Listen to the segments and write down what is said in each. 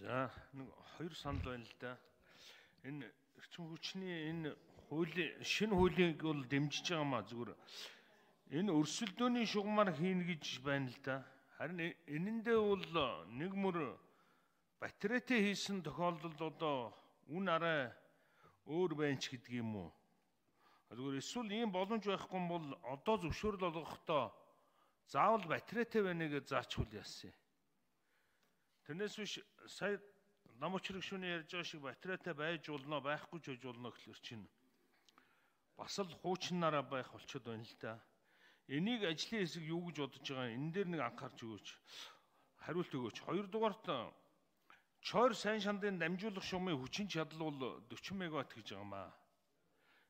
За нэг хоёр санал байна л да. Энэ эрчим хүчний энэ хуулийн шинэ хуулийг бол дэмжиж байгаа маа зүгээр энэ өрсөлдөөний шугамар хийнэ гэж байна л да. Харин энэндээ бол нэг мөр батарейтэй хийсэн тохиолдолд одоо үн арай өөр байна ч гэдэг юм уу. Зүгээр эсвэл ийм боломж байхгүй бол одоо зөвшөөрөл олгохдоо заавал батарейтай байна гэж заачвал яасан. Тэрнээс биш сая нам учраг шүний ярьж байгаа шиг батарейтай байж болно байхгүй ч байж болно гэхэлэр чинь бас л хуучнаараа байх болчиход байна л да. Энийг ажлын хэсэг юу гэж бодож байгаа энэ дээр нэг анхаарч өгөөч. Хариулт өгөөч. Хоёрдугаарт чойр сайн шандын дамжуулах шумын хүчин чадал бол 40 мегаватт гэж байгаа маа.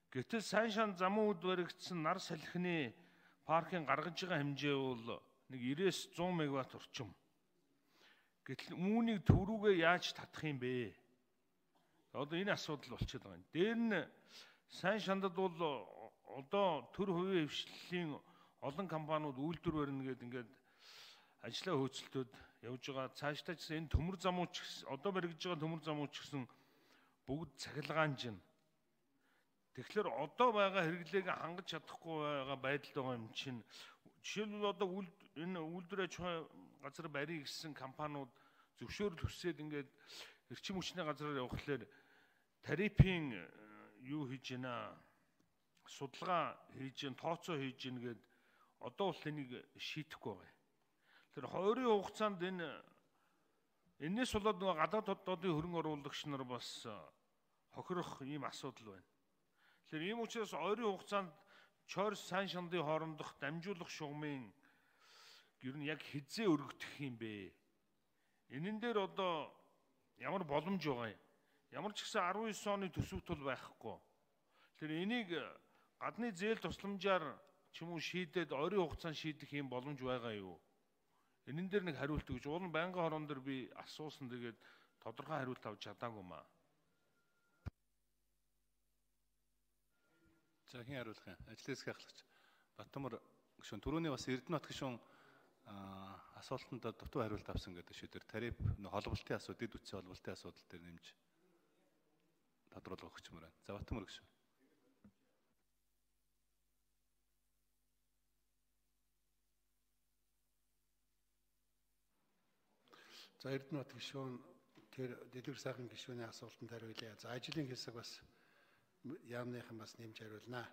Гэтэл сайн шанд замун үд баригдсан нар салхины паркын гаргаж байгаа хэмжээ бол нэг 90-100 мегаватт орчим. Гэтэл үүнийг төрүүгээ яаж татах юм бэ? Одоо энэ асуудал болчиход байгаа юм. Дээр нь сайн шандад бол одоо төр хувийн хвшлийн олон компаниуд үйлдвэр барина гэдэг ингээд ажлаа хөөцөлтөд явж байгаа. Цаашдаа ч энэ төмөр замууч одоо баригдаж байгаа төмөр замууч гэсэн бүгд цахилгаанж байна. Тэгэхээр одоо байгаа хэрэглээг хангаж чадахгүй байгаа байдалд байгаа юм чинь жишээлбэл одоо энэ үйлдвэр аж ахуй газар барья гэсэн компаниуд зөвшөөрөл хүсээд ингээд эрчим хүчний газраар явхлаар тарифын э, юу хийж байна судалгаа хийж гин тооцоо хийж гин гэд одоо бол энийг шийдэхгүй байгаа. Тэр хоёрын хугацаанд энэ энэс болоод нөгөө гадаад хотуудын хөрөнгө оруулагч нар бас э, хохирох ийм асуудал байна. Тэгэхээр ийм учраас ойрын хугацаанд чойр сайн шандын хоорондох дамжуулах шугамын ер нь яг хизээ өргөдөх юм бэ? Энэн дээр одоо ямар боломж байгаа юм? Ямар ч гэсэн 19 оны төсөвт бол байхгүй. Тэр энийг гадны зээл тусламжаар ч юм уу шийдээд ойрын хугацаанд шийдэх юм боломж байгаа юу? Энэн дээр нэг хариулт өгч уул нь байнгын хорон дээр би асуусан тэгээд тодорхой хариулт авч чадаагүй маа. За хэн хариулах юм? Ажлын хэсэг ахлагч Батмар гүшүүн түрүүний бас Эрдэнэт гүшүүн асуултанд дутуу хариулт авсан гэдэг шүү дээр тариф холболтын асуудал, дэд үтсийн холболтын асуудал дээр нэмж тодруулах өгчмөр байна. За Батмөр гэж. За Эрдэнэт гишүүн тэр дэлгэр сайхан гишүүний асуултанд хариулъя. За ажлын хэсэг бас яамныхан бас нэмж хариулнаа.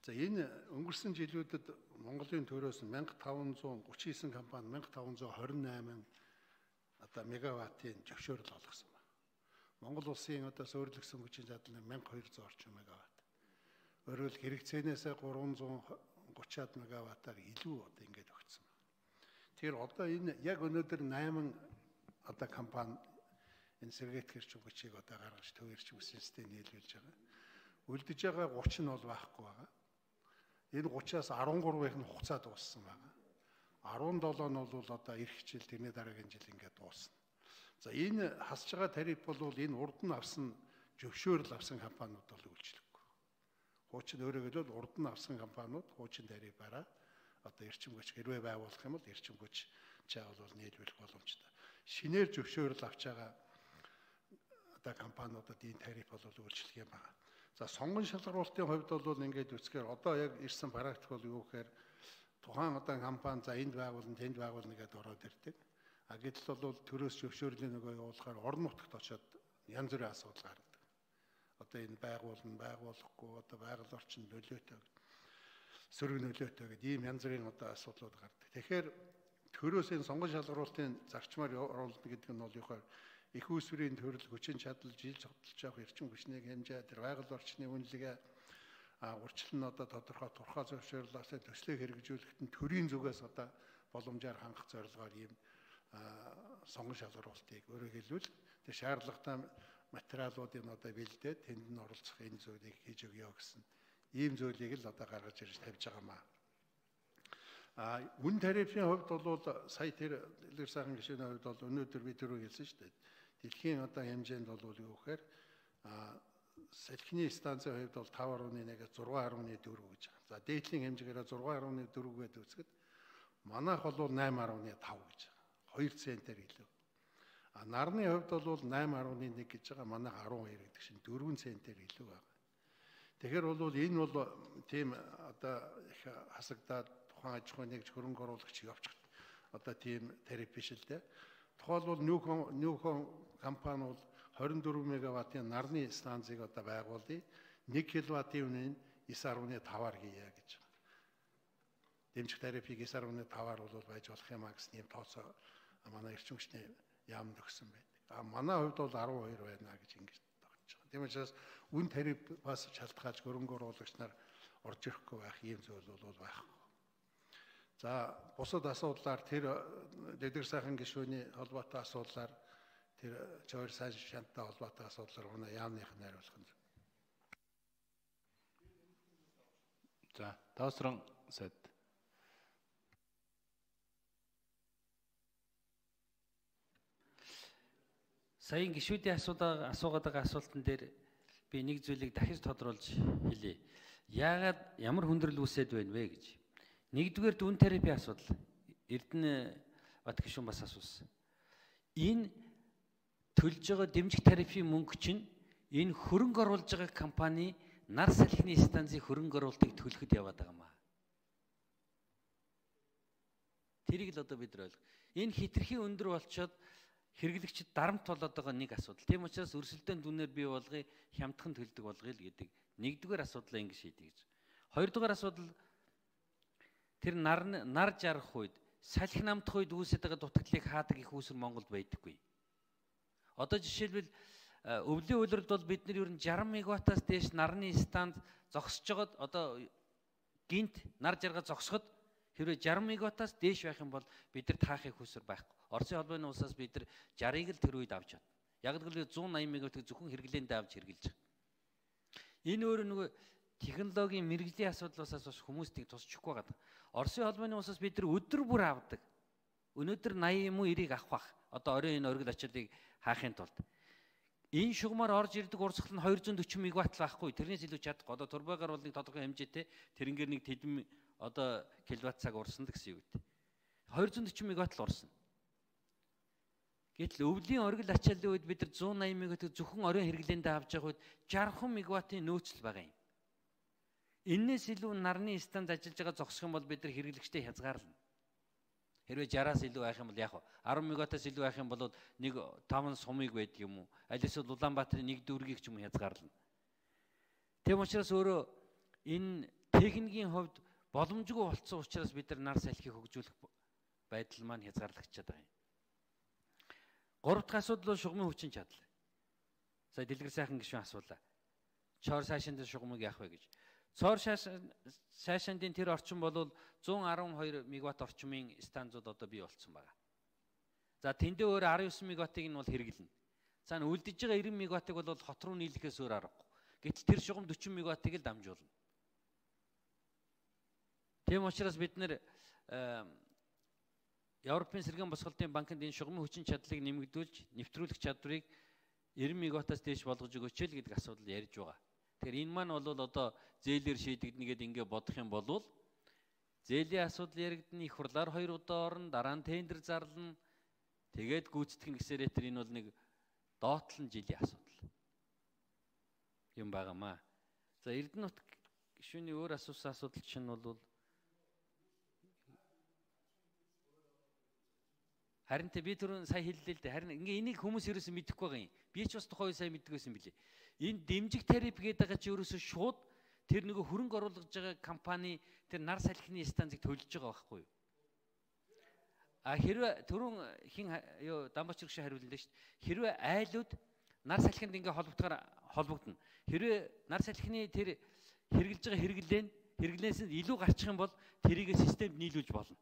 За энэ өнгөрсөн жилүүдэд Монголын төрөөс 1539 компани 1528 одоо мегаваттын зөвшөөрөл олгосон байна. Монгол улсын одоо суурилсан хүчин чадал нь 1200 орчим мегаватт. Өөрөөр хэрэгцээнээс 330-аад мегаваттаар илүү одоо ингэж өгсөн байна. Тэгэхээр одоо энэ яг өнөөдөр 8 одоо компани энэ сэргээт хэрч хүчийг одоо гаргаж төв эрчим системд нийлүүлж байгаа. Үлдэж байгаа 30 нь бол байхгүй байгаа энэ 30-аас 13-ыг нь хугацаа дууссан байна. 17 нь бол одоо эх хичээл тэрний дараагийн жил ингээд дуусна. За энэ хасж байгаа тариф бол энэ урд нь авсан зөвшөөрөл авсан компаниуд бол үйлчлэггүй. Хуучин өөрөөр хэлбэл урд нь авсан компаниуд хуучин тарифаараа одоо эрчим хүч хэрвээ байгуулах юм бол эрчим хүч чаавал бол нийлүүлэх боломжтой. Шинээр зөвшөөрөл авч байгаа одоо компаниудад энэ тариф бол үйлчлэх юм байна. За сонгон шалгаруулалтын хувьд бол ингээд үсгээр одоо яг ирсэн практик бол юу гэхээр тухайн одоо компани за энд байгуулна тэнд байгуулна гэдээ ороод ирдэг. А гэтэл бол төрөөс зөвшөөрлийн нөгөө явуулахаар орон нутагт очиод янз бүрийн асуудал гардаг. Одоо энэ байгуулна байгуулахгүй одоо байгаль орчин нөлөөтэй сөрөг нөлөөтэй гэдэг ийм янз бүрийн одоо асуудлууд гардаг. Тэгэхээр төрөөс энэ сонгон шалгаруулалтын зарчмаар оруулна гэдэг нь бол юу гэхээр их усврийн төрөл хүчин чадал жил цогтолж явах эрчим хүчнийг хэмжээ тэр байгаль орчны үнэлгээ урьдчилан нь одоо тодорхой турхаа зөвшөөрлөөсөө төслөө хэрэгжүүлэхэд нь төрийн зүгээс одоо боломжоор хангах зорилгоор ийм сонгон шалгаруултыг өөрөөр хэлбэл тэр шаардлагатай материалуудыг одоо бэлдээд тэнд нь оролцох энэ зүйлийг хийж өгье гэсэн ийм зүйлийг л одоо гаргаж ирж тавьж байгаамаа. А үн тарифын хувьд бол сая тэр дэлгэр сайхан гишүүний хувьд бол өнөөдөр би түрүү хэлсэн шүү дээ дэлхийн одоо хэмжээнд бол юу гэхээр салхины станцын хувьд бол 5.1-ээс 6.4 гэж байгаа. За дээдлийн хэмжээгээр 6.4 гэдэг үзэхэд манайх бол 8.5 гэж байгаа. 2 центээр илүү. А нарны хувьд бол 8.1 гэж байгаа манайх 12 гэдэг чинь 4 центээр илүү байна. Тэгэхээр бол энэ бол тийм одоо их хасагдаад тухайн аж ахуйн нэгж хөрөнгө оруулагч явчих одоо тийм тариф биш л дээ. Тухайлбал Нүүхон Нүүхон компани бол 24 мегаваттын нарны станцыг одоо байгуулъя. 1 кВт-ийн үнэ нь 9.5-аар хийе гэж байна. Дэмжих тарифыг 9.5-аар бол байж болох юм а гэсэн юм тооцоо манай эрчим хүчний яамд өгсөн байдаг. А манай хувьд бол 12 байна гэж ингэж тогтож байгаа. Тийм учраас үн тариф бас шалтгаалж хөрөнгө оруулагч нар орж ирэхгүй байх ийм зүйл бол байхгүй. За бусад асуудлаар тэр дэдгэр сайхан гишүүний холбоотой асуудлаар тэр чойр сайн шанттай холбоотой асуудлаар унаа яамных нь хариулах нь. За таасран сайд Саяын гişүүдийн асуудаг асуугаад байгаа асуултан дээр би нэг зүйлийг дахиж тодруулж хэлье. Яагаад ямар хүндрэл үүсээд байна вэ гэж. Нэгдүгээр дүн терапи асуудал. Эрдэнэ бат гişүүн бас асуусан. Энэ төлж байгаа дэмжих тарифын мөнгө чинь энэ хөрөнгө оруулж байгаа компани нар салхины станцын хөрөнгө оруулалтыг төлөхөд яваад байгаа маа. Тэрийг л одоо бид нар ойлго. Энэ хитрхийн өндөр болчоод хэрэглэгчд дарамт болоод байгаа нэг асуудал. Тийм учраас өрсөлдөөн дүнээр бий болгоё, хямдхан төлдөг болгоё л гэдэг. Нэгдүгээр асуудлаа ингэ шийдэе гэж. Хоёрдугаар асуудал тэр нар нар жарах үед, салхи намдах үед үүсэж байгаа дутагдлыг хаадаг их үүсэр Монголд байдаггүй. Одоо жишээлбэл өвлийн үйлрэлд бол бид нар ер нь 60 мегаваттаас дээш нарны станц зогсож байгаад одоо гинт нар жаргал зогсоход хэрвээ 60 мегаваттаас дээш байх юм бол бид нар таахыг хүсэр байхгүй. Оросын холбооны улсаас бид нар 60-ыг л тэр үед авч байна. Яг л 180 мегаваттыг зөвхөн хэрэглээндээ авч хэрэгжилж байгаа. Энэ өөр нөгөө технологийн мэрэгжлийн асуудлаас бас хүмүүс тийг тусчихгүй байгаа. Оросын холбооны улсаас бид нар өдөр бүр авдаг. Өнөөдөр 80 юм уу 90-ыг авах бах. Одоо оройн энэ оргил ачааллыг хаахын тулд. Энэ шугамар орж ирдэг урсгал нь 240 мегаватт байхгүй. Тэрнээс илүү чадахгүй. Одоо турбагаар бол нэг тодорхой хэмжээтэй тэрнгээр нэг тэдэн одоо киловатт цаг урсна гэсэн үг үү. 240 мегаватт л урсна. Гэтэл өвлийн оргил ачааллын үед бид нар 180 мегаватт зөвхөн оройн хэрэглээндээ авч явах үед 60 мегаваттын нөөцөл байгаа юм. Иннээс илүү нарны станц ажиллаж байгаа зогсох юм бол бид нар хэрэглэгчтэй хязгаарлана. Хэрвээ 60-аас илүү байх юм бол яг 10 мегаваттаас илүү байх юм бол нэг 5 сумыг байдаг юм уу? Аль эсвэл Улаанбаатарын нэг дүүргийг ч юм хязгаарлана. Тэм учраас өөрөө энэ техникийн хувьд боломжгүй болцсон учраас бид нар нар салхийг хөгжүүлэх байдал маань хязгаарлагчаад байгаа юм. Гурав дахь асуудал бол шугамын хүчин чадал. Сая дэлгэр сайхан гişүн асуулаа. Чор сайшин дээр шугамыг яах вэ гэж. Цоор сайшаандын тэр орчин бол 112 мегаватт орчмын станцууд одоо бий болцсон байгаа. За тэндээ өөр 19 мегаваттыг нь бол хэрэглэнэ. За үлдэж байгаа 90 мегаваттыг бол хот руу нийлэхээс өөр аргагүй. Гэтэл тэр шугам 40 мегаваттыг л дамжуулна. Тийм учраас бид нэр Европын сэргээн босголтын банкнд энэ шугамын хүчин чадлыг нэмэгдүүлж, нэвтрүүлэх чадварыг 90 мегаваттаас дээш болгож өгөөч л гэдэг асуудал ярьж байгаа. Тэгэхээр энэ маань бол одоо зээлээр шийдэгдэнэ гэдээ ингээ бодох юм бол зээлийн асуудал яригдана их хурлаар хоёр удаа орно, дараа нь тендер зарлана. Тэгээд гүйцэтгэх гэсээрээ тэр энэ бол нэг доотлон жилийн асуудал юм байгаамаа. За Эрдэнэ нут гишүүний өөр асуусан асуудал чинь бол Харин тэ би түрүүн сая хэллээ л дээ. Харин ингээ энийг хүмүүс ерөөсөө мэдэхгүй байгаа юм. Би ч бас тухайн сая мэддэг байсан билээ. Энэ дэмжих тариф гэдэг байгаа чи ерөөсөө шууд тэр нөгөө хөрөнгө оруулж байгаа компани тэр нар салхины станцыг төлж байгаа байхгүй юу? А хэрвээ түрүүн хин юу дамбач гүшээ хариулна шүү дээ. Хэрвээ айлууд нар салхинд ингээ холбогдохоор холбогдно. Хэрвээ нар салхины тэр хэрэгжилж байгаа хэрэглээ нь хэрэглээс нь илүү гарчих юм бол тэрийг системд нийлүүлж болно.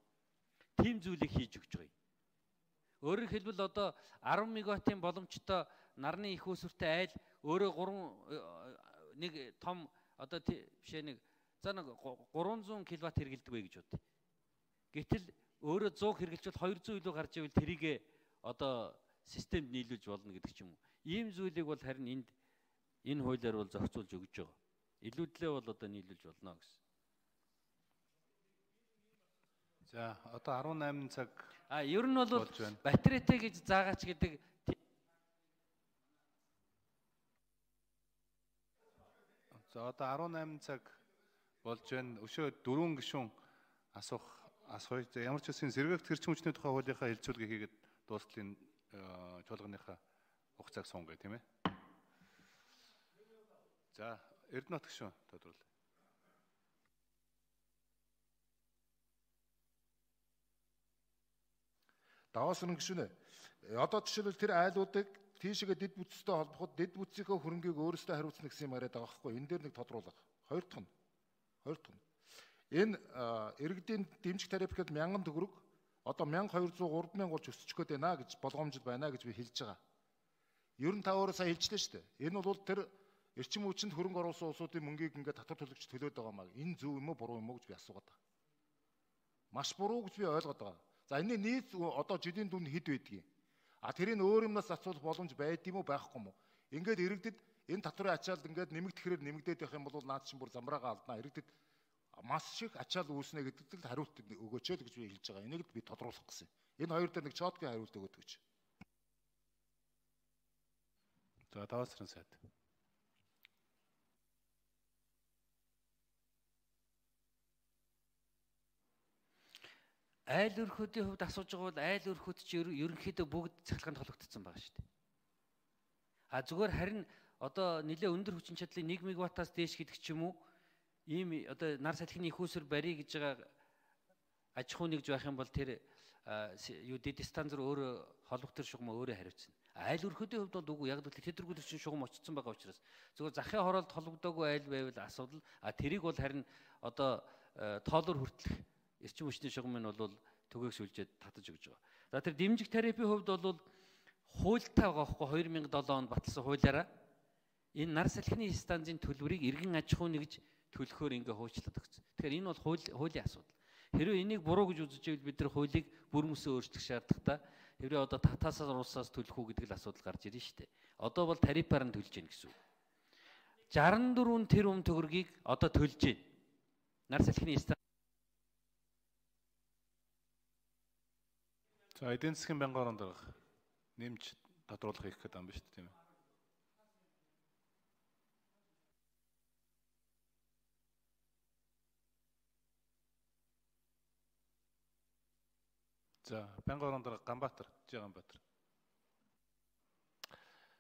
Тим зүйлийг хийж өгч байгаа юм. Өөрөөр хэлбэл одоо 10 мегаваттын боломжтой нарны их усүртэй айл өөрөө 3 нэг том одоо бишээ нэг за нэг 300 кВт хэрэгэлдэг вэ гэж бод. Гэтэл өөрөө 100 хэрэгэлжвэл 200 илүү гарч ивэл тэрийгэ одоо системд нийлүүлж болно гэдэг ч юм уу. Ийм зүйлийг бол харин энд энэ хуулиар бол зохицуулж өгж байгаа. Илүүдлээ бол одоо нийлүүлж болно гэсэн. За одоо 18 цаг. А ер нь бол батаретэй гэж заагаач гэдэг За одоо 18 цаг болж байна. Өшөө дөрвөн гишүүн асуух асууя. Ямар ч үсэн сэргээгт хэрч хүчний тухай хуулийнхаа хэлцүүлгээ хийгээд дуустлын э, чуулганыхаа хугацааг сунгаа тийм ээ. За Эрдэнэт гишүүн тодорхой. Даваас өрн гişүнэ. Одоо жишээлбэл тэр айлуудыг тийшээгээ дэд бүтцтэй холбоход дэд бүтцийнхээ хөрөнгийг өөрөөсөө хариуцна гэсэн юм яриад байгаа хгүй. Энэ дээр нэг тодруулах. Хоёр дахь нь. Хоёр дахь нь. Энэ иргэдийн дэмжих тариф гэхэд 1000 төгрөг одоо 1200 3000 болж өсчих гээд байна гэж болгоомжд байна гэж би хэлж байгаа. Ер нь та өөрөө сая хэлжлээ шүү дээ. Энэ бол тэр эрчим хүчинд хөрөнгө оруулсан улсуудын мөнгийг ингээд татвар төлөгч төлөөд байгаа маа. Энэ зөв юм уу буруу юм уу гэж би асуугаад байгаа. Маш буруу гэж би ойлгоод байгаа. За энэ нийт одоо жилийн дүн хэд байдгийг. А тэрийг өөр юмнаас асуулах боломж байд юм уу байхгүй юм уу? Ингээд иргэдэд энэ татварын ачаалт ингээд нэмэгдэхээр нэмэгдээд байх юм бол наад чинь бүр замраагаа алднаа. Иргэдэд маш их ачаал үүснэ гэдэгт л хариулт өгөөч л гэж би хэлж байгаа. Энийг би тодруулах гэсэн. Энэ хоёр дээр нэг чоткийн хариулт өгөөд гэж. За даваасрын сайд. Айл өрхөдийн хувьд асууж байгаа бол айл өрхөд ч ерөнхийдөө бүгд цахилгаанд холбогдсон байгаа шүү дээ. А зүгээр харин одоо нэлээ өндөр хүчин чадлын 1 мегаваттаас дээш гэдэг ч юм уу ийм одоо нар салхины их усэр барий гэж байгаа аж ахуй нэгж байх юм бол тэр юу дэд станцэр өөрөө холбох төр шугам өөрөө хариуцна. Айл өрхөдийн хувьд бол үгүй яг л тэтгэргүүл чинь шугам очсон байгаа учраас зүгээр захын хороолт холбогдоогүй айл байвал асуудал а тэрийг бол харин одоо тоолоор хүртлэх эрчим хүчний шугам нь бол түгээгшүүлжээд татаж өгч байгаа. За тэр дэмжих тарифын хувьд бол хуультай байгаа хөөхгүй 2007 онд баталсан хуулиараа энэ нар салхины станцын төлбөрийг иргэн аж ахуй нэгж төлөхөөр ингээ хуучлаад өгсөн. Тэгэхээр энэ бол хууль хуулийн асуудал. Хэрвээ энийг буруу гэж үзэж байвал бид нар хуулийг бүр мөсөө өөрчлөх шаардлагатай. Хэрвээ одоо татаасаас руусаас төлөх үү гэдэг л асуудал гарч ирнэ шүү дээ. Одоо бол тарифаар нь төлж гин гэсэн үг. 64 тэрбум төгрөгийг одоо төлж гин. Нар салхины станц За эдийн засгийн байнгын оронд байгаа нэмж тодруулах хийх гэдэг юм ба шүү дээ тийм ээ. За байнгын оронд байгаа Ганбаатар, Жи Ганбаатар.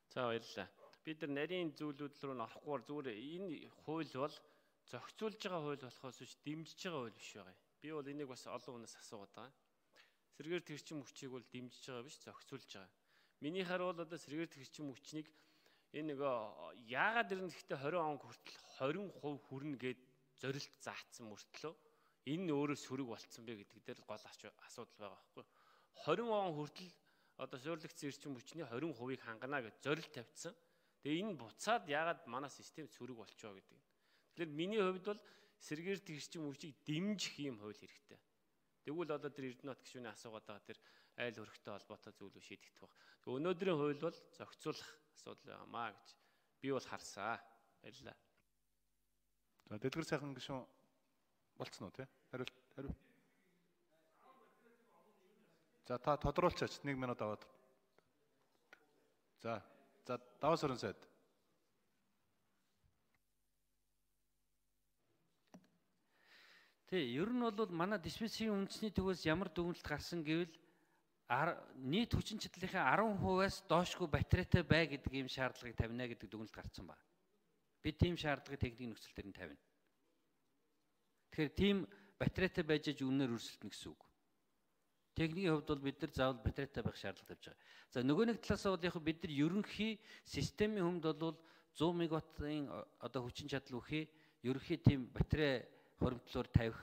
За баярлалаа. Бид нар нарийн зүйлүүд рүү н орохгүй зүгээр энэ хууль бол зохицуулж байгаа хууль болохоос биш дэмжиж байгаа хууль биш байгаа. Би бол энийг бас олон хүнээс асуугаад байгаа сэргээр тэрчим хүчийг бол дэмжиж байгаа биш зохицуулж байгаа. Миний хараа бол одоо сэргээр тэрчим хүчнийг энэ нөгөө яагаад ирнэ гэхдээ 20 он хүртэл 20% хүрнэ гэд зорилт заацсан мөртлөө энэ өөрөө сөрөг болцсон бэ гэдэг дээр гол асуудал байгаа байхгүй. 20 он хүртэл одоо суурьлагдсан эрчим хүчний 20%-ийг хангана гэж зорилт тавьсан. Тэгээ энэ буцаад яагаад манай систем сөрөг болчихоо гэдэг. Тэгэхээр миний хувьд бол сэргээр тэрчим хүчийг дэмжих юм хууль хэрэгтэй. Тэгвэл одоо тэр Эрдэнэт гишүүний асуугаад байгаа тэр айл хөрөхтэй холбоотой зүйлүүд шийдэгдэх баг. Өнөөдрийн хууль бол зохицуулах асуудал байнамаа гэж би бол харсаа. Баярлалаа. За дэдгэр сайхан гишүүн болцсон уу те? Хариулт хариу. За та тодруулчаач 1 минут аваад. За за даваас өрн сайд. Тий, ер нь бол манай диспенсийн үндэсний төвөөс ямар дүгнэлт гарсан гэвэл нийт хүчин чадлынхаа 10%-аас доошгүй батарейтай бай гэдэг ийм шаардлагыг тавина гэдэг дүгнэлт гарсан байна. Бид тийм шаардлагыг техникийн нөхцөл дээр нь тавина. Тэгэхээр тийм батарейтай байж аж үнээр өрсөлдөнө гэсэн үг. Техникийн хувьд бол бид нар заавал батарейтай байх шаардлага тавьж байгаа. За нөгөө нэг талаас бол яг бид нар ерөнхий системийн хүмд бол 100 мегаваттын одоо хүчин чадал үхээ ерөнхий тийм батарей хоригдлоор тавих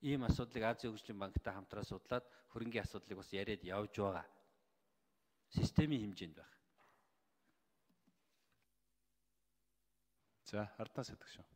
ийм асуудлыг Азийн хөгжлийн банктай хамтраа судлаад хөрөнгийн асуудлыг бас яриад явж байгаа. Системийн хэмжээнд байх. За, арднаас сэтгш шүү.